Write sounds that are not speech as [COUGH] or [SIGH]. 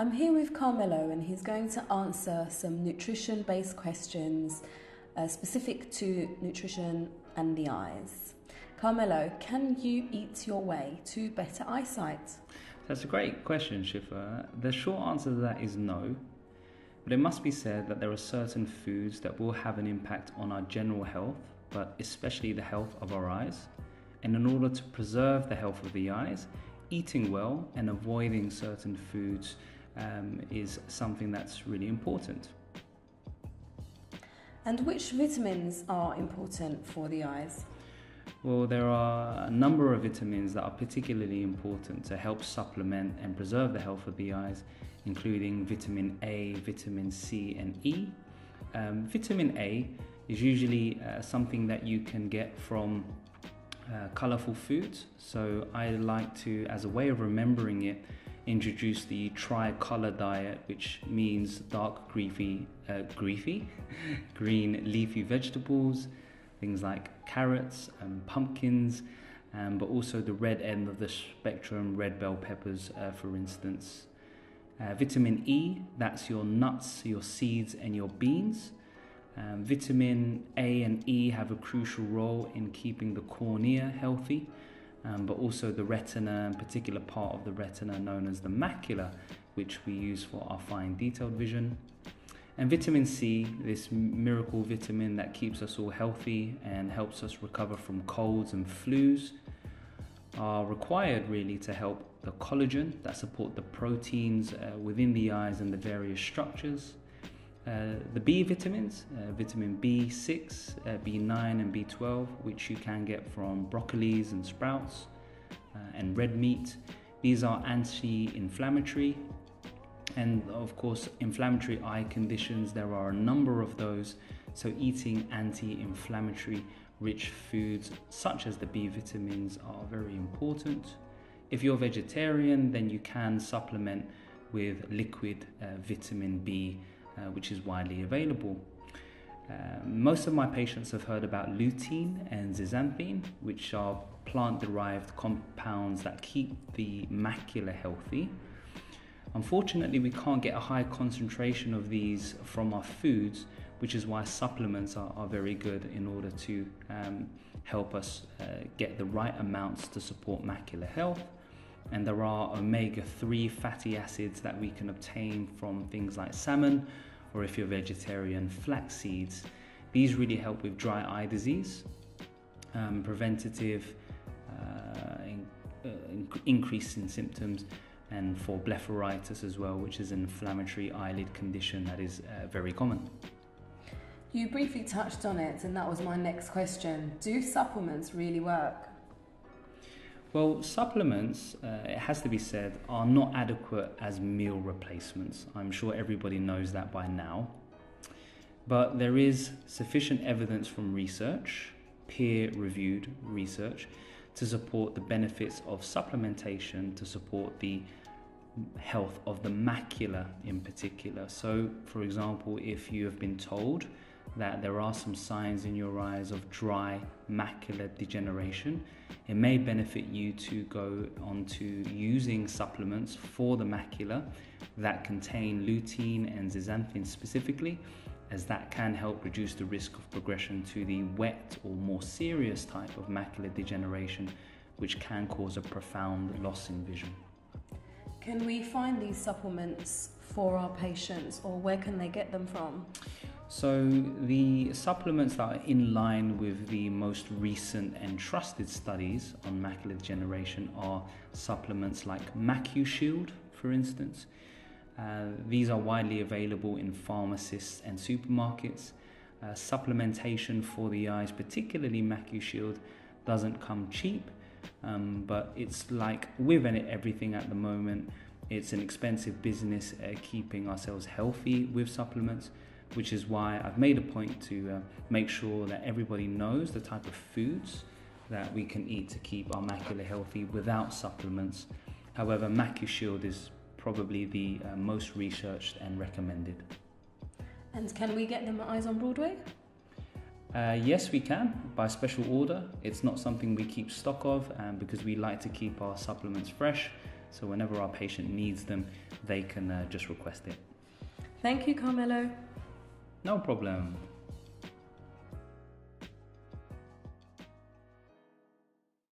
I'm here with Karmelo, and he's going to answer some nutrition based questions uh, specific to nutrition and the eyes. Karmelo, can you eat your way to better eyesight? That's a great question, Shifa. The short answer to that is no. But it must be said that there are certain foods that will have an impact on our general health, but especially the health of our eyes. And in order to preserve the health of the eyes, eating well and avoiding certain foods um, is something that's really important. And which vitamins are important for the eyes? Well, there are a number of vitamins that are particularly important to help supplement and preserve the health of the eyes, including vitamin A, vitamin C, and E. Um, vitamin A is usually uh, something that you can get from uh, colorful foods. So I like to, as a way of remembering it, introduce the tricolor diet, which means dark griefy, uh, [LAUGHS] green leafy vegetables, things like carrots and pumpkins, um, but also the red end of the spectrum, red bell peppers, uh, for instance. Uh, vitamin E, that's your nuts, your seeds, and your beans. Um, vitamin A and E have a crucial role in keeping the cornea healthy, um, but also the retina, and particular part of the retina known as the macula, which we use for our fine detailed vision. And vitamin C, this miracle vitamin that keeps us all healthy and helps us recover from colds and flus, are required really to help the collagen that support the proteins uh, within the eyes and the various structures. Uh, the B vitamins, uh, vitamin B6, uh, B9, and B12, which you can get from broccolis and sprouts uh, and red meat. These are anti inflammatory and, of course, inflammatory eye conditions. There are a number of those, so eating anti inflammatory rich foods such as the B vitamins are very important. If you're vegetarian, then you can supplement with liquid uh, vitamin B which is widely available. Uh, most of my patients have heard about lutein and zeaxanthin, which are plant derived compounds that keep the macula healthy. Unfortunately, we can't get a high concentration of these from our foods, which is why supplements are, are very good in order to um, help us uh, get the right amounts to support macular health and there are omega 3 fatty acids that we can obtain from things like salmon, or if you're vegetarian, flax seeds. These really help with dry eye disease, um, preventative uh, in, uh, increase in symptoms, and for blepharitis as well, which is an inflammatory eyelid condition that is uh, very common. You briefly touched on it, and that was my next question. Do supplements really work? Well, supplements, uh, it has to be said, are not adequate as meal replacements. I'm sure everybody knows that by now. But there is sufficient evidence from research, peer reviewed research, to support the benefits of supplementation to support the health of the macula in particular. So, for example, if you have been told that there are some signs in your eyes of dry macular degeneration, it may benefit you to go on to using supplements for the macula that contain lutein and zeaxanthin specifically, as that can help reduce the risk of progression to the wet or more serious type of macular degeneration, which can cause a profound loss in vision. Can we find these supplements for our patients, or where can they get them from? So, the supplements that are in line with the most recent and trusted studies on macular degeneration are supplements like MacuShield, for instance. Uh, these are widely available in pharmacists and supermarkets. Uh, supplementation for the eyes, particularly MacuShield, doesn't come cheap, um, but it's like with everything at the moment, it's an expensive business uh, keeping ourselves healthy with supplements which is why I've made a point to uh, make sure that everybody knows the type of foods that we can eat to keep our macula healthy without supplements. However, MacuShield is probably the uh, most researched and recommended. And can we get them at Eyes on Broadway? Uh, yes, we can by special order. It's not something we keep stock of um, because we like to keep our supplements fresh. So whenever our patient needs them, they can uh, just request it. Thank you, Karmelo. No problem.